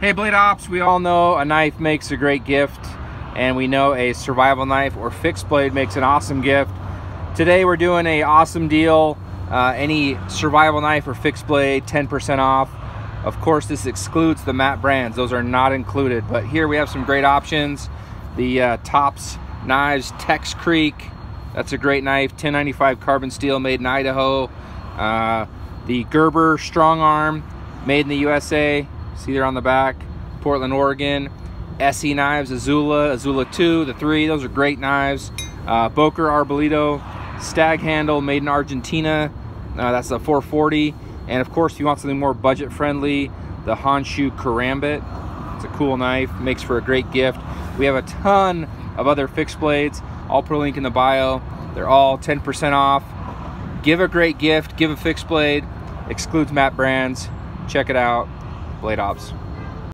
Hey Blade Ops, we all know a knife makes a great gift and we know a survival knife or fixed blade makes an awesome gift. Today we're doing a awesome deal. Uh, any survival knife or fixed blade, 10% off. Of course, this excludes the MAP brands. Those are not included, but here we have some great options. The uh, Tops knives, Tex Creek, that's a great knife, 1095 carbon steel made in Idaho. Uh, the Gerber Strong Arm, made in the USA, See there on the back, Portland, Oregon. ESEE knives, Izula, Izula 2, the 3, those are great knives. Uh, Boker Arbolito, Stag Handle, made in Argentina. Uh, that's a 440. And of course, if you want something more budget friendly, the Honshu Karambit. It's a cool knife, makes for a great gift. We have a ton of other fixed blades. I'll put a link in the bio. They're all 10% off. Give a great gift, give a fixed blade, excludes MAP brands. Check it out. Blade Ops.